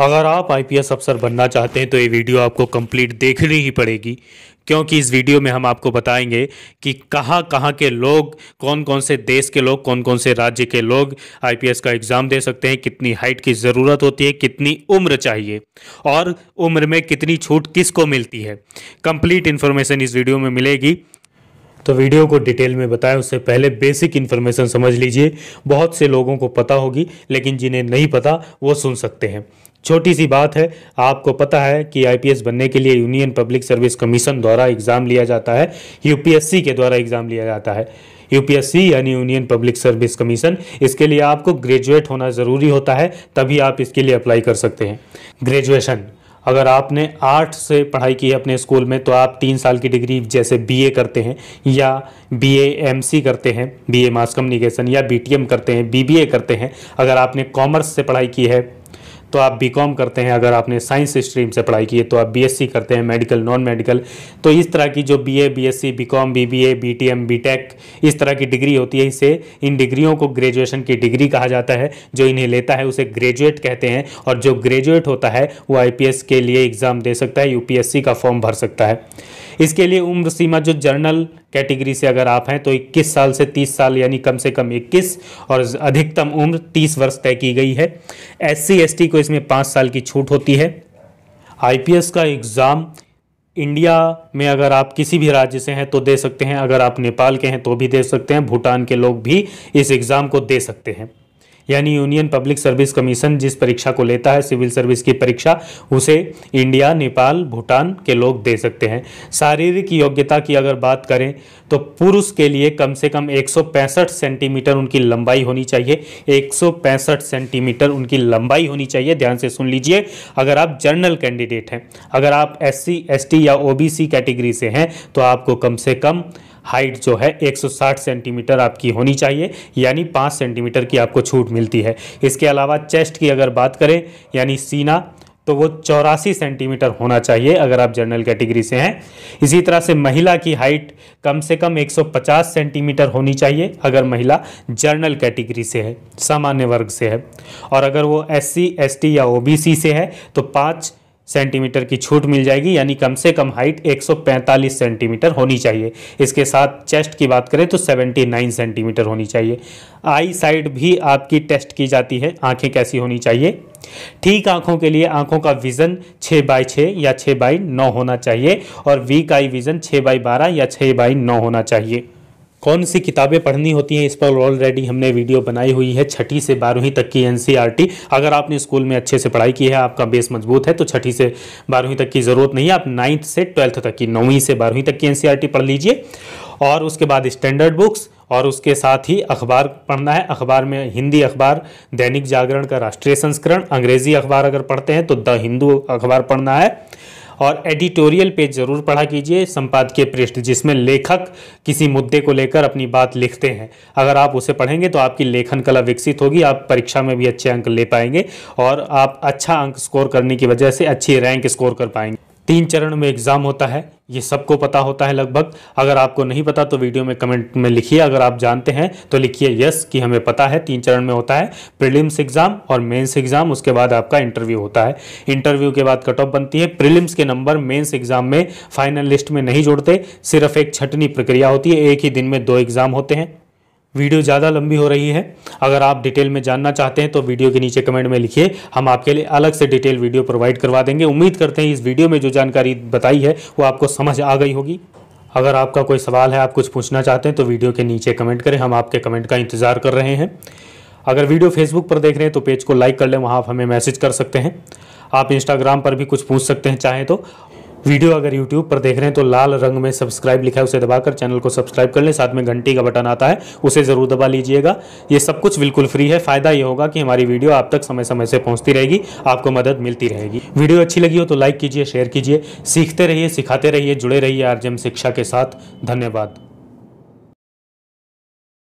अगर आप आईपीएस अफसर बनना चाहते हैं तो ये वीडियो आपको कंप्लीट देखनी ही पड़ेगी। क्योंकि इस वीडियो में हम आपको बताएँगे कि कहाँ कहाँ के लोग कौन कौन से देश के लोग कौन कौन से राज्य के लोग आईपीएस का एग्ज़ाम दे सकते हैं, कितनी हाइट की ज़रूरत होती है, कितनी उम्र चाहिए, और उम्र में कितनी छूट किसको मिलती है। कंप्लीट इन्फॉर्मेशन इस वीडियो में मिलेगी। तो वीडियो को डिटेल में बताएँ, उससे पहले बेसिक इन्फॉर्मेशन समझ लीजिए। बहुत से लोगों को पता होगी, लेकिन जिन्हें नहीं पता, वो सुन सकते हैं। छोटी सी बात है, आपको पता है कि आईपीएस बनने के लिए यूनियन पब्लिक सर्विस कमीशन द्वारा एग्ज़ाम लिया जाता है यूपीएससी के द्वारा एग्ज़ाम लिया जाता है। यूपीएससी यानी यूनियन पब्लिक सर्विस कमीशन इसके लिए आपको ग्रेजुएट होना ज़रूरी होता है, तभी आप इसके लिए अप्लाई कर सकते हैं। ग्रेजुएशन अगर आपने आर्ट से पढ़ाई की है अपने स्कूल में तो आप तीन साल की डिग्री जैसे बीए करते हैं, या बीए एमसी करते हैं बीए मास कम्युनिकेशन या बीटीएम करते हैं बीबीए करते हैं। अगर आपने कॉमर्स से पढ़ाई की है तो आप बीकॉम करते हैं, अगर आपने साइंस स्ट्रीम से पढ़ाई की है तो आप बीएससी करते हैं मेडिकल नॉन मेडिकल तो इस तरह की जो BA BSc BCom BBA BTM BTech इस तरह की डिग्री होती है, इसे इन डिग्रियों को ग्रेजुएशन की डिग्री कहा जाता है, जो इन्हें लेता है, उसे ग्रेजुएट कहते हैं, और जो ग्रेजुएट होता है, वो आईपीएस के लिए एग्ज़ाम दे सकता है यूपीएससी का फॉर्म भर सकता है। इसके लिए उम्र सीमा जो जर्नल कैटेगरी से अगर आप हैं तो 21 साल से 30 साल, यानी कम से कम 21 और अधिकतम उम्र 30 वर्ष तय की गई है। एस सी को इसमें पाँच साल की छूट होती है। आईपीएस का एग्ज़ाम इंडिया में अगर आप किसी भी राज्य से हैं तो दे सकते हैं। अगर आप नेपाल के हैं तो भी दे सकते हैं। भूटान के लोग भी इस एग्ज़ाम को दे सकते हैं। यानी यूनियन पब्लिक सर्विस कमीशन जिस परीक्षा को लेता है, सिविल सर्विस की परीक्षा, उसे इंडिया, नेपाल, भूटान के लोग दे सकते हैं। शारीरिक योग्यता की अगर बात करें तो पुरुष के लिए कम से कम एक सौ पैंसठ सेंटीमीटर उनकी लंबाई होनी चाहिए। एक सौ पैंसठ सेंटीमीटर उनकी लंबाई होनी चाहिए। ध्यान से सुन लीजिए, अगर आप जर्नल कैंडिडेट हैं, अगर आप एस सी या ओबीसी कैटेगरी से हैं तो आपको कम से कम हाइट जो है 160 सेंटीमीटर आपकी होनी चाहिए, यानी 5 सेंटीमीटर की आपको छूट मिलती है। इसके अलावा चेस्ट की अगर बात करें, यानी सीना तो वो चौरासी सेंटीमीटर होना चाहिए अगर आप जनरल कैटेगरी से हैं। इसी तरह से महिला की हाइट कम से कम 150 सेंटीमीटर होनी चाहिए अगर महिला जर्नल कैटेगरी से है, सामान्य वर्ग से है। और अगर वो एस सी या ओबीसी से है तो पाँच सेंटीमीटर की छूट मिल जाएगी, यानी कम से कम हाइट 145 सेंटीमीटर होनी चाहिए। इसके साथ चेस्ट की बात करें तो 79 सेंटीमीटर होनी चाहिए। आई साइड भी आपकी टेस्ट की जाती है, आँखें कैसी होनी चाहिए? ठीक आँखों के लिए आँखों का विज़न 6 बाई छः या 6 बाई नौ होना चाहिए, और वीक आई विज़न 6 बाई बारह या 6 बाई नौ होना चाहिए। कौन सी किताबें पढ़नी होती हैं, इस पर ऑलरेडी हमने वीडियो बनाई हुई है, छठी से बारहवीं तक की एन अगर आपने स्कूल में अच्छे से पढ़ाई की है, आपका बेस मज़बूत है तो छठी से बारहवीं तक की ज़रूरत नहीं है। आप नाइन्थ से ट्वेल्थ तक की, नौवीं से बारहवीं तक की एन पढ़ लीजिए। और उसके बाद स्टैंडर्ड बुक्स और उसके साथ ही अखबार पढ़ना है। अखबार में हिंदी अखबार, दैनिक जागरण का राष्ट्रीय संस्करण, अंग्रेज़ी अखबार अगर पढ़ते हैं तो द हिंदू अखबार पढ़ना है। और एडिटोरियल पेज ज़रूर पढ़ा कीजिए संपादकीय पृष्ठ, जिसमें लेखक किसी मुद्दे को लेकर अपनी बात लिखते हैं। अगर आप उसे पढ़ेंगे तो आपकी लेखन कला विकसित होगी, आप परीक्षा में भी अच्छे अंक ले पाएँगे और आप अच्छा अंक स्कोर करने की वजह से अच्छी रैंक स्कोर कर पाएँगे। तीन चरण में एग्ज़ाम होता है, ये सबको पता होता है लगभग। अगर आपको नहीं पता तो वीडियो में कमेंट में लिखिए। अगर आप जानते हैं तो लिखिए यस कि हमें पता है, तीन चरण में होता है। प्रीलिम्स एग्ज़ाम और मेंस एग्ज़ाम उसके बाद आपका इंटरव्यू होता है। इंटरव्यू के बाद कट ऑफ़ बनती है। प्रीलिम्स के नंबर मेन्स एग्ज़ाम में फाइनल लिस्ट में नहीं जोड़ते। सिर्फ़ एक छटनी प्रक्रिया होती है। एक ही दिन में दो एग्ज़ाम होते हैं। वीडियो ज़्यादा लंबी हो रही है। अगर आप डिटेल में जानना चाहते हैं तो वीडियो के नीचे कमेंट में लिखिए। हम आपके लिए अलग से डिटेल वीडियो प्रोवाइड करवा देंगे। उम्मीद करते हैं इस वीडियो में जो जानकारी बताई है, वो आपको समझ आ गई होगी। अगर आपका कोई सवाल है, आप कुछ पूछना चाहते हैं तो वीडियो के नीचे कमेंट करें। हम आपके कमेंट का इंतज़ार कर रहे हैं। अगर वीडियो फेसबुक पर देख रहे हैं तो पेज को लाइक कर लें। वहाँ आप हमें मैसेज कर सकते हैं। आप इंस्टाग्राम पर भी कुछ पूछ सकते हैं, चाहें तो। वीडियो अगर यूट्यूब पर देख रहे हैं तो लाल रंग में सब्सक्राइब लिखा है, उसे दबाकर चैनल को सब्सक्राइब कर लें। साथ में घंटी का बटन आता है, उसे ज़रूर दबा लीजिएगा। ये सब कुछ बिल्कुल फ्री है। फ़ायदा ये होगा कि हमारी वीडियो आप तक समय समय से पहुँचती रहेगी, आपको मदद मिलती रहेगी। वीडियो अच्छी लगी हो तो लाइक कीजिए शेयर कीजिए। सीखते रहिए, सिखाते रहिए, जुड़े रहिए आर शिक्षा के साथ। धन्यवाद।